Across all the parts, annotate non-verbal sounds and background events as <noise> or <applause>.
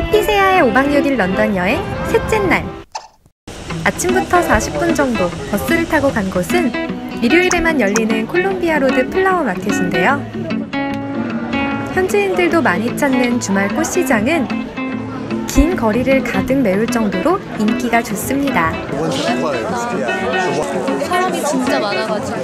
햇빛의 5박 6일 런던 여행 셋째 날. 아침부터 40분 정도 버스를 타고 간 곳은 일요일에만 열리는 콜롬비아 로드 플라워 마켓인데요. 현지인들도 많이 찾는 주말 꽃시장은 긴 거리를 가득 메울 정도로 인기가 좋습니다. 사람이 진짜 많아가지고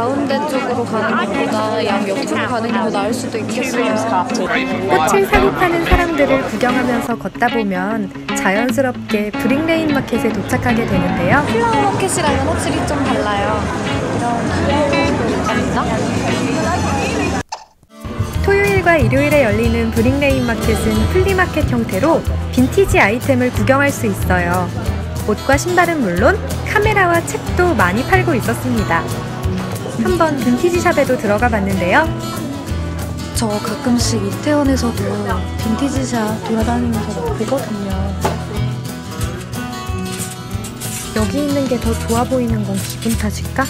가운데 쪽으로 가는 것보다 양 옆으로 가는 게 더 나을 수도 있겠어요. 꽃을 사고 파는 사람들을 구경하면서 걷다 보면 자연스럽게 브릭레인 마켓에 도착하게 되는데요. 플라워 마켓이랑은 확실히 좀 달라요. 이런. 토요일과 일요일에 열리는 브릭레인 마켓은 플리마켓 형태로 빈티지 아이템을 구경할 수 있어요. 옷과 신발은 물론 카메라와 책도 많이 팔고 있었습니다. 한번 빈티지 샵에도 들어가 봤는데요. 저 가끔씩 이태원에서도 빈티지 샵 돌아다니면서 보거든요. 여기 있는 게 더 좋아 보이는 건 기분 탓일까?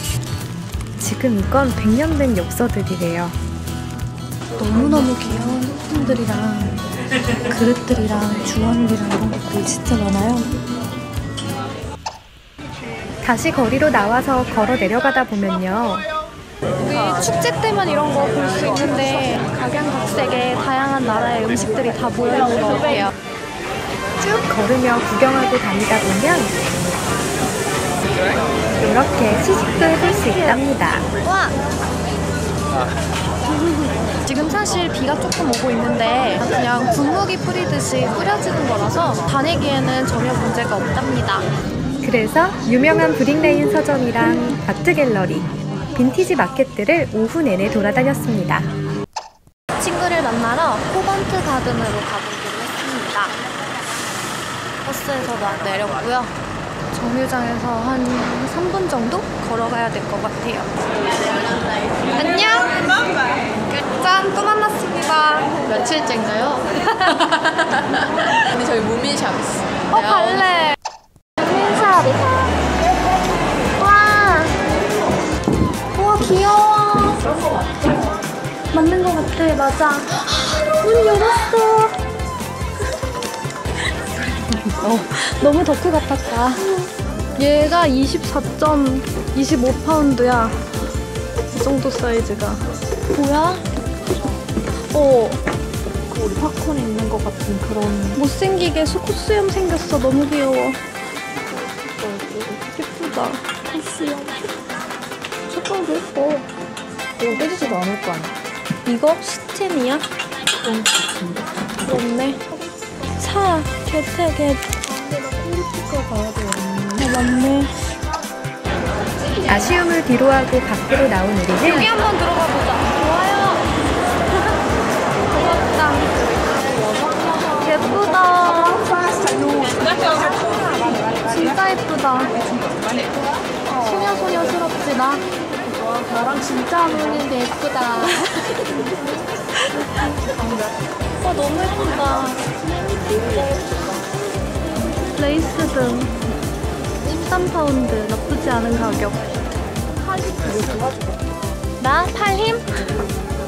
지금 이건 100년 된 엽서들이래요. 너무너무 귀여운 소품들이랑 그릇들이랑 주원이랑 이런 것들이 진짜 많아요. 다시 거리로 나와서 걸어 내려가다 보면요. 우리 축제 때만 이런 거 볼 수 있는데 각양각색의 다양한 나라의 음식들이 다 모여있는 것 같아요. 쭉 걸으며 구경하고 다니다 보면 이렇게 시식도 해볼 수 있답니다. 와! 지금 사실 비가 조금 오고 있는데 그냥 분무기 뿌리듯이 뿌려지는 거라서 다니기에는 전혀 문제가 없답니다. 그래서 유명한 브릭레인 서점이랑 아트 갤러리, 빈티지 마켓들을 오후 내내 돌아다녔습니다. 친구를 만나러 코번트 가든으로 가보기로 했습니다. 버스에서 나 내렸고요. 정류장에서 한 3분 정도 걸어가야 될 것 같아요. 안녕! 짠! 또 만났습니다. 며칠째인가요? <laughs> 근데 저희 무민샵 있어. 어, 갈래! 맞는 것 같아, 맞아. 문 열었어! 어, <laughs> 너무 덕후 같았다. 얘가 24.25파운드야. 이 정도 사이즈가. 뭐야? 어. 그 우리 팝콘에 있는 것 같은 그런. 못생기게 수컷수염 생겼어. 너무 귀여워. 예쁘다. 수염. 색깔도 예뻐. 이거 깨지지도 않을 거 아니야? 이거 스템이야? 그런 거 같은데. 그렇네. 사, 나 콜리티카 가야 돼. 아, 맞네. 아쉬움을 뒤로하고 밖으로 나온 여기 우리는 한번 들어가 보자. 좋아요. 고맙다. 예쁘다. 진짜 예쁘다. 소녀소녀스럽지 나? 너랑 진짜 안 어울리는데 예쁘다. 어, 너무 예쁘다. 레이스 등 13파운드 나쁘지 않은 가격. 나 팔 힘?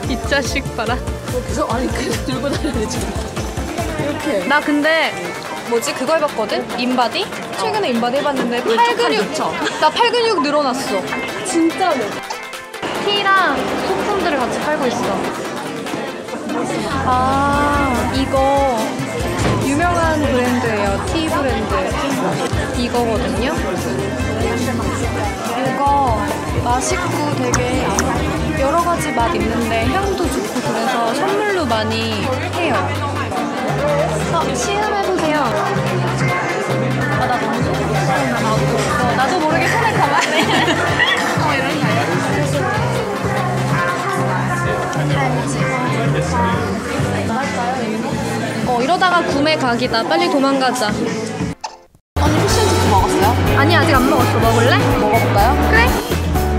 이 자식 봐라. 너 계속 아니 계속 들고 다니는 지금. 이렇게. 나 근데 뭐지 그거 해봤거든? 인바디? 최근에 인바디 해봤는데 팔 근육. 나 팔 근육 늘어났어. 진짜로. tea랑 소품들을 같이 팔고 있어. 아 이거 유명한 브랜드예요. tea 브랜드. 이거거든요. 이거 맛있고 되게 여러 가지 맛 있는데 향도 좋고 그래서 선물로 많이 해요. 어, 시음해보세요. 아, 나 소금스러운 나도. 나도 모르게 손에 가만히. <laughs> 이러다가 구매 각이다. 빨리 도망가자. 아니 피쉬앤칩스 먹었어요? 아니, 아직 안 먹었어. 먹을래? 먹어볼까요? 그래.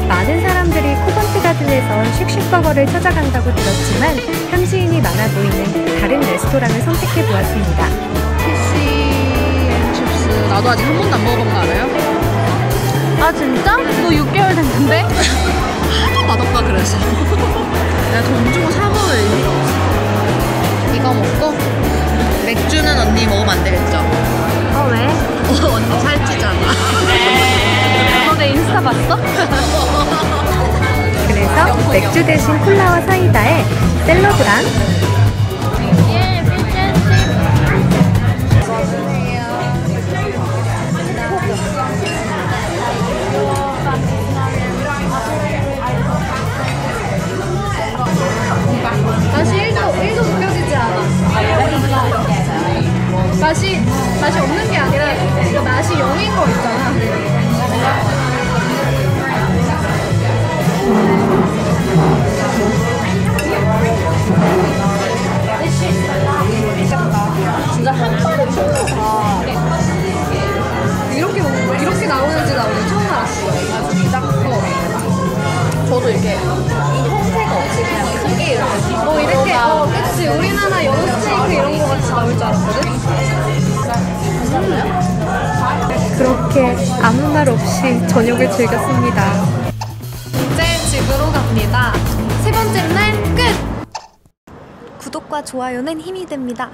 많은 사람들이 코번트 가든에선 쉑쉑버거를 찾아간다고 들었지만 현지인이 많아 보이는 다른 레스토랑을 선택해 보았습니다. 피쉬앤칩스 나도 아직 한 번도 안 먹어본 거 알아요? 아, 진짜? 너 6개월 됐는데? <laughs> 하도 맛없다 그래서. <laughs> 내가 돈 주고 사 먹을 의미가 없어. 이거 먹고 언니 먹으면 안 되겠죠? 어, 왜? 어, 언니 살찌잖아. 너내 인스타 봤어? 그래서 맥주 대신 콜라와 사이다에 샐러드랑 한 번에 풀어가 이렇게, 이렇게 나오는지 나 오늘 처음 알았어. 아주 딱, 어. 저도 이렇게 이 형태가 없이 그냥 크게 이렇게 뭐 이렇게 어 그치. 우리나라 연어 스테이크 이런 거 같이 나올 줄 알았거든? 그렇게 아무 말 없이 저녁을 즐겼습니다. 이제 집으로 갑니다. 세 번째 날 끝! 구독과 좋아요는 힘이 됩니다